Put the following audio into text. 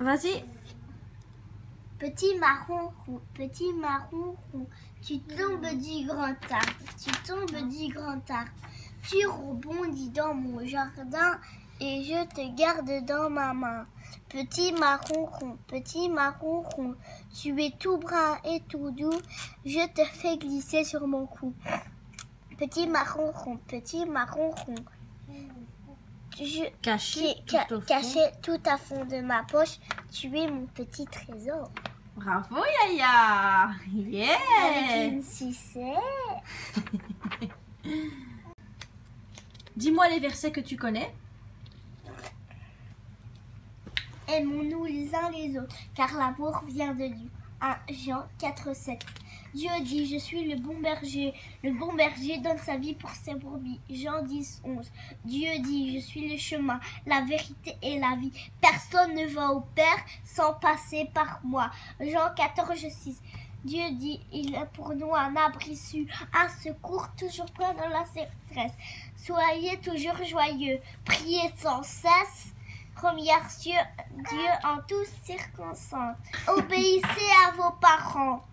Vas-y. Petit marron roux, petit marron roux, tu tombes du grand arbre, tu tombes du grand arbre. Tu rebondis dans mon jardin et je te garde dans ma main. Petit marron rond, petit marron rond, tu es tout brun et tout doux, je te fais glisser sur mon cou. Petit marron rond, petit marron rond, je, Caché qui- tout au fond. caché tout à fond de ma poche, tu es mon petit trésor. Bravo Yaya. Avec Yeah. une sucette. Dis-moi les versets que tu connais. Aimons-nous les uns les autres, car l'amour vient de Dieu. 1 Jean 4, 7. Dieu dit, je suis le bon berger. Le bon berger donne sa vie pour ses brebis. Jean 10, 11. Dieu dit, je suis le chemin, la vérité et la vie. Personne ne va au Père sans passer par moi. Jean 14, 6. Dieu dit, il est pour nous un abri sûr, un secours toujours plein dans la détresse. Soyez toujours joyeux, priez sans cesse. Première Dieu, Dieu en toutes circonstances. Obéissez à vos parents.